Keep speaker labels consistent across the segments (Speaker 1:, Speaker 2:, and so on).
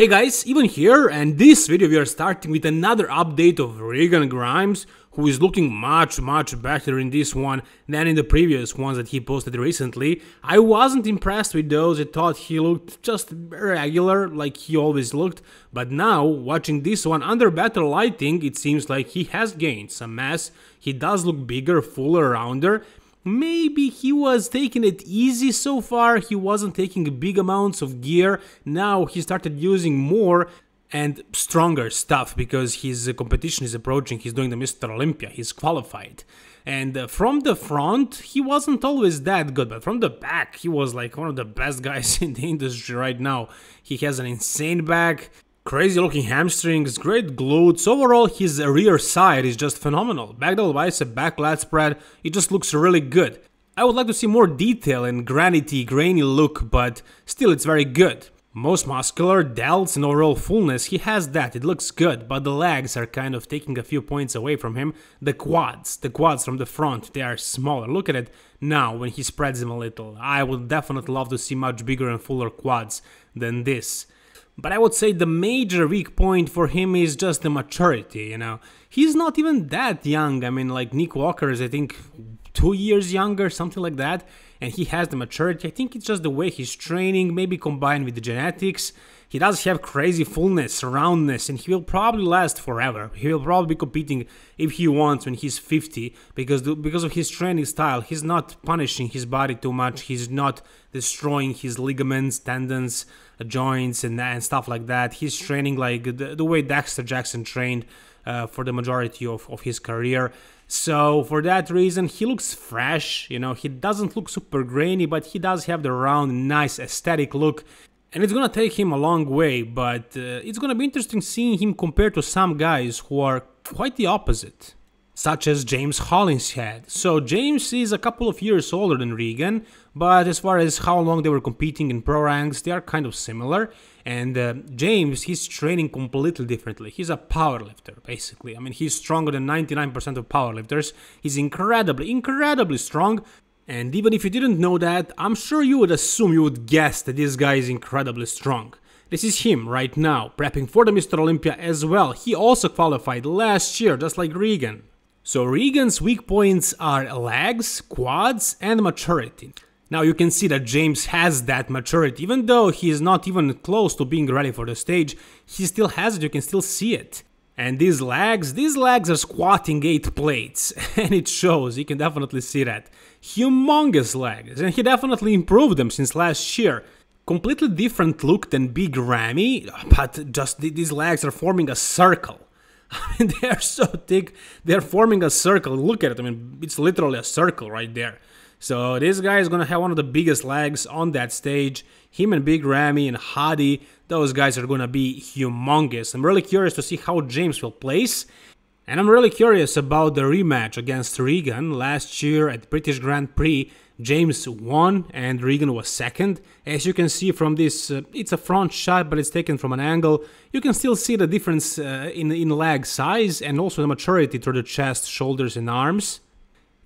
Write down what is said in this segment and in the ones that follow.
Speaker 1: Hey guys, Ivan here and this video we are starting with another update of Regan Grimes who is looking much much better in this one than in the previous ones that he posted recently. I wasn't impressed with those, I thought he looked just regular like he always looked, but now watching this one under better lighting it seems like he has gained some mass, he does look bigger, fuller, rounder, Maybe he was taking it easy so far, he wasn't taking big amounts of gear, now he started using more and stronger stuff because his competition is approaching, he's doing the Mr. Olympia, he's qualified. And uh, from the front, he wasn't always that good, but from the back, he was like one of the best guys in the industry right now. He has an insane back, Crazy looking hamstrings, great glutes, overall his rear side is just phenomenal. Back double bicep, back lat spread, it just looks really good. I would like to see more detail and granity, grainy look, but still it's very good. Most muscular, delts and overall fullness, he has that, it looks good, but the legs are kind of taking a few points away from him. The quads, the quads from the front, they are smaller. Look at it now when he spreads them a little. I would definitely love to see much bigger and fuller quads than this. But I would say the major weak point for him is just the maturity, you know. He's not even that young. I mean, like Nick Walker is, I think, two years younger, something like that. And he has the maturity. I think it's just the way he's training, maybe combined with the genetics. He does have crazy fullness, roundness, and he will probably last forever. He will probably be competing if he wants when he's 50 because because of his training style. He's not punishing his body too much. He's not destroying his ligaments, tendons, joints, and, and stuff like that. He's training like the, the way Dexter Jackson trained uh, for the majority of, of his career. So for that reason, he looks fresh. You know, he doesn't look super grainy, but he does have the round, nice aesthetic look and it's gonna take him a long way, but uh, it's gonna be interesting seeing him compared to some guys who are quite the opposite, such as James Hollingshead. So James is a couple of years older than Regan, but as far as how long they were competing in pro ranks, they are kind of similar. And uh, James, he's training completely differently. He's a powerlifter, basically. I mean, he's stronger than 99% of powerlifters. He's incredibly, incredibly strong, and even if you didn't know that, I'm sure you would assume you would guess that this guy is incredibly strong. This is him right now, prepping for the Mr. Olympia as well. He also qualified last year, just like Regan. So Regan's weak points are legs, quads, and maturity. Now you can see that James has that maturity, even though he is not even close to being ready for the stage, he still has it, you can still see it. And these legs, these legs are squatting 8 plates, and it shows, you can definitely see that. Humongous legs, and he definitely improved them since last year. Completely different look than Big Ramy, but just these legs are forming a circle. I mean, they are so thick, they're forming a circle. Look at it, I mean, it's literally a circle right there. So this guy is gonna have one of the biggest legs on that stage. Him and Big Ramy and Hadi, those guys are gonna be humongous. I'm really curious to see how James will place. And I'm really curious about the rematch against Regan. Last year at British Grand Prix, James won and Regan was second. As you can see from this, uh, it's a front shot, but it's taken from an angle. You can still see the difference uh, in, in leg size and also the maturity through the chest, shoulders, and arms.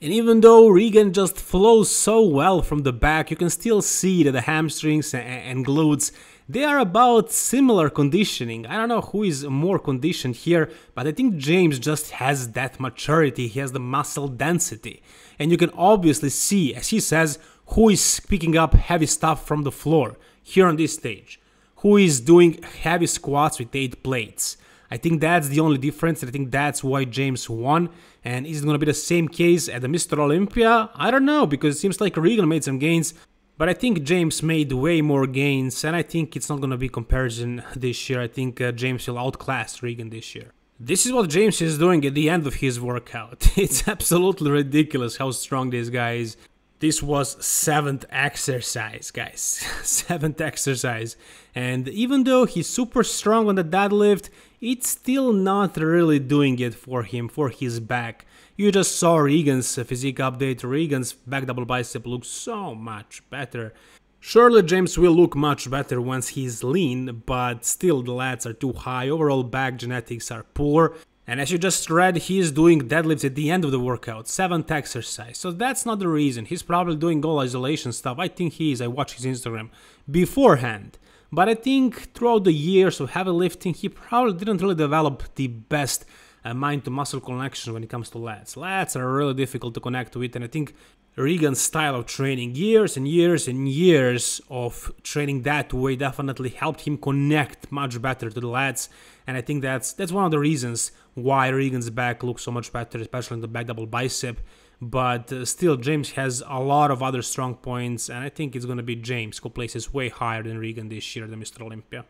Speaker 1: And even though Regan just flows so well from the back, you can still see that the hamstrings and glutes, they are about similar conditioning. I don't know who is more conditioned here, but I think James just has that maturity, he has the muscle density. And you can obviously see, as he says, who is picking up heavy stuff from the floor here on this stage, who is doing heavy squats with 8 plates. I think that's the only difference, and I think that's why James won. And is it going to be the same case at the Mr. Olympia? I don't know, because it seems like Regan made some gains, but I think James made way more gains, and I think it's not going to be comparison this year. I think uh, James will outclass Regan this year. This is what James is doing at the end of his workout. It's absolutely ridiculous how strong this guy is. This was seventh exercise, guys. seventh exercise. And even though he's super strong on the deadlift, it's still not really doing it for him, for his back. You just saw Regan's physique update. Regan's back double bicep looks so much better. Surely James will look much better once he's lean, but still the lats are too high, overall back genetics are poor, and as you just read, he is doing deadlifts at the end of the workout, 7th exercise. So that's not the reason. He's probably doing all isolation stuff. I think he is. I watch his Instagram beforehand. but I think throughout the years of heavy lifting, he probably didn't really develop the best uh, mind to muscle connection when it comes to lats. Lats are really difficult to connect with, and I think Regan's style of training, years and years and years of training that way, definitely helped him connect much better to the lats. And I think that's that's one of the reasons why Regan's back looks so much better, especially in the back double bicep. But uh, still, James has a lot of other strong points, and I think it's going to be James who places way higher than Regan this year, than Mr. Olympia.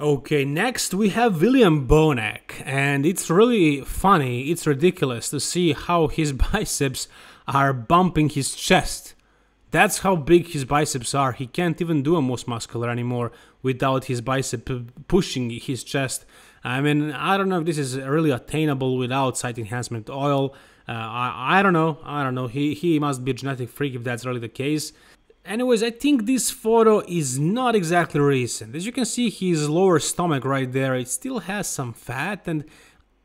Speaker 1: Okay, next we have William Bonac, and it's really funny, it's ridiculous to see how his biceps are bumping his chest. That's how big his biceps are. He can't even do a most muscular anymore without his bicep pushing his chest. I mean, I don't know if this is really attainable without site enhancement oil. Uh, I, I don't know. I don't know. He, he must be a genetic freak if that's really the case. Anyways, I think this photo is not exactly recent. As you can see, his lower stomach right there, it still has some fat and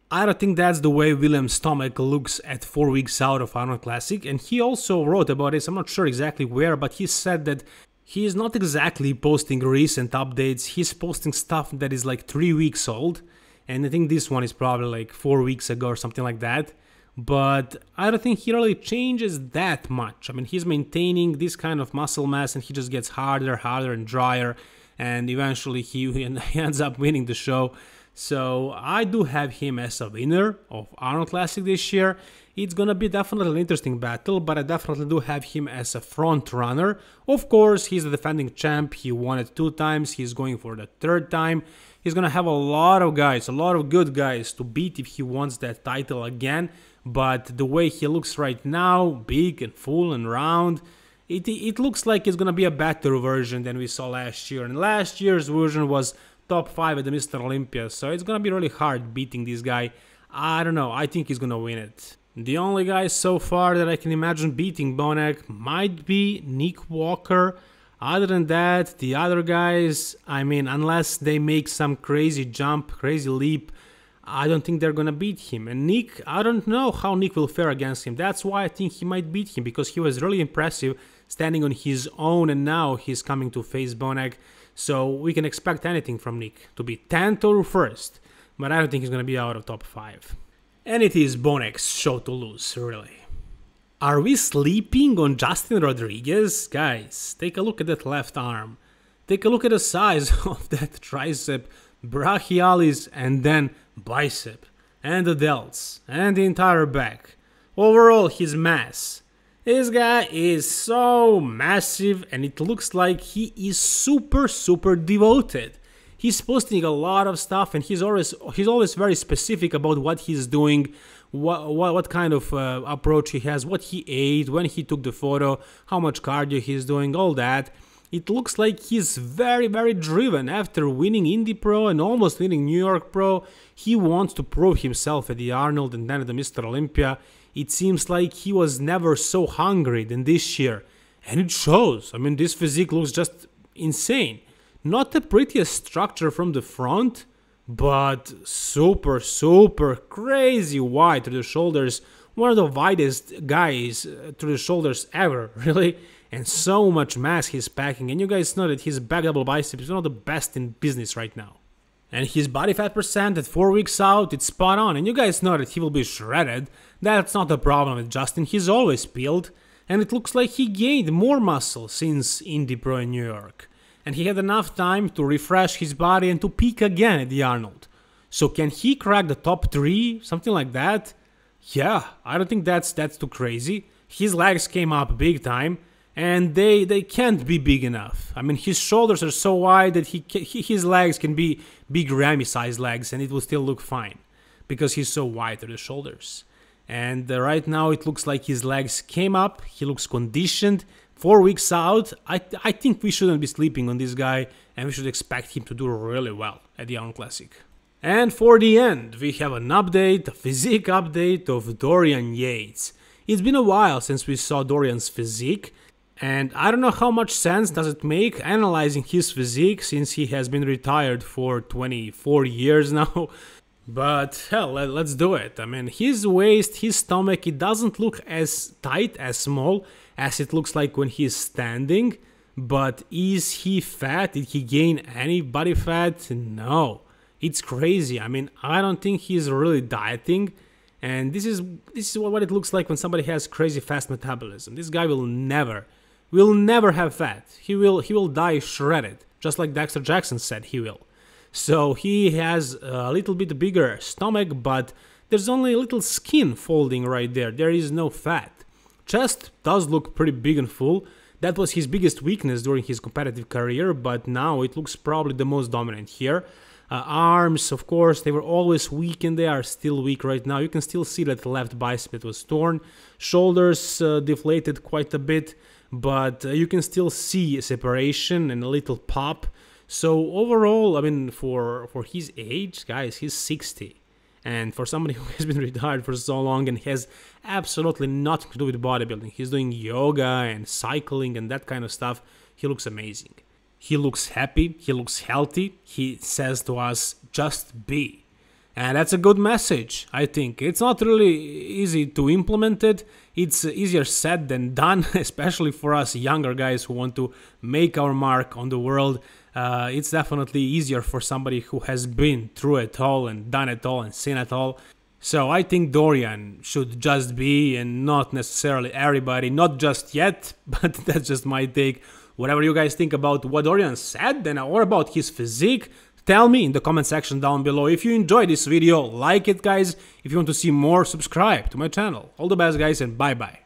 Speaker 1: I don't think that's the way William's stomach looks at 4 weeks out of Arnold Classic. And he also wrote about this, I'm not sure exactly where, but he said that he is not exactly posting recent updates, he's posting stuff that is like 3 weeks old and I think this one is probably like 4 weeks ago or something like that but I don't think he really changes that much. I mean, he's maintaining this kind of muscle mass and he just gets harder, harder, and drier, and eventually he, he ends up winning the show. So I do have him as a winner of Arnold Classic this year. It's gonna be definitely an interesting battle, but I definitely do have him as a front runner. Of course, he's the defending champ. He won it two times. He's going for the third time. He's gonna have a lot of guys, a lot of good guys to beat if he wants that title again but the way he looks right now, big and full and round, it, it looks like it's gonna be a better version than we saw last year. And last year's version was top 5 at the Mr. Olympia, so it's gonna be really hard beating this guy. I don't know, I think he's gonna win it. The only guy so far that I can imagine beating Bonac might be Nick Walker. Other than that, the other guys, I mean, unless they make some crazy jump, crazy leap, I don't think they're gonna beat him. And Nick, I don't know how Nick will fare against him. That's why I think he might beat him because he was really impressive standing on his own, and now he's coming to face Bonac. So we can expect anything from Nick to be 10th or 1st, but I don't think he's gonna be out of top 5. And it is Bonac's show to lose, really. Are we sleeping on Justin Rodriguez? Guys, take a look at that left arm. Take a look at the size of that tricep brachialis, and then bicep, and the delts, and the entire back. Overall, his mass. This guy is so massive, and it looks like he is super, super devoted. He's posting a lot of stuff, and he's always he's always very specific about what he's doing, what what, what kind of uh, approach he has, what he ate, when he took the photo, how much cardio he's doing, all that it looks like he's very, very driven. After winning Indy Pro and almost winning New York Pro, he wants to prove himself at the Arnold and then at the Mr. Olympia. It seems like he was never so hungry than this year. And it shows. I mean, this physique looks just insane. Not the prettiest structure from the front, but super, super crazy wide to the shoulders. One of the widest guys uh, to the shoulders ever, really and so much mass he's packing. And you guys know that his back double bicep is one of the best in business right now. And his body fat percent at 4 weeks out, it's spot on. And you guys know that he will be shredded. That's not the problem with Justin, he's always peeled. And it looks like he gained more muscle since Indy Pro in New York. And he had enough time to refresh his body and to peak again at the Arnold. So can he crack the top 3? Something like that? Yeah, I don't think that's that's too crazy. His legs came up big time and they they can't be big enough. I mean, his shoulders are so wide that he, he his legs can be big Ramy sized legs, and it will still look fine because he's so wide at the shoulders. And uh, right now, it looks like his legs came up. He looks conditioned. Four weeks out, I I think we shouldn't be sleeping on this guy, and we should expect him to do really well at the Arnold Classic. And for the end, we have an update, a physique update of Dorian Yates. It's been a while since we saw Dorian's physique, and I don't know how much sense does it make analyzing his physique since he has been retired for 24 years now. But hell, let's do it. I mean, his waist, his stomach, it doesn't look as tight, as small as it looks like when he's standing. but is he fat? Did he gain any body fat? No. It's crazy. I mean, I don't think he's really dieting. And this is this is what it looks like when somebody has crazy fast metabolism. This guy will never will never have fat. He will he will die shredded, just like Dexter Jackson said he will. So he has a little bit bigger stomach, but there's only a little skin folding right there. There is no fat. Chest does look pretty big and full. That was his biggest weakness during his competitive career, but now it looks probably the most dominant here. Uh, arms, of course, they were always weak and they are still weak right now. You can still see that the left bicep was torn. Shoulders uh, deflated quite a bit, but uh, you can still see a separation and a little pop. So overall, I mean, for for his age, guys, he's 60. And for somebody who has been retired for so long and has absolutely nothing to do with bodybuilding, he's doing yoga and cycling and that kind of stuff, he looks amazing. He looks happy, he looks healthy, he says to us, just be. And that's a good message, I think. It's not really easy to implement it. It's easier said than done, especially for us younger guys who want to make our mark on the world. Uh, it's definitely easier for somebody who has been through it all and done it all and seen it all. So I think Dorian should just be, and not necessarily everybody, not just yet, but that's just my take. Whatever you guys think about what Dorian said, and or about his physique, Tell me in the comment section down below. If you enjoyed this video, like it guys. If you want to see more, subscribe to my channel. All the best guys and bye bye.